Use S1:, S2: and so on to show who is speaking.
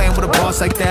S1: playing with a boss like that.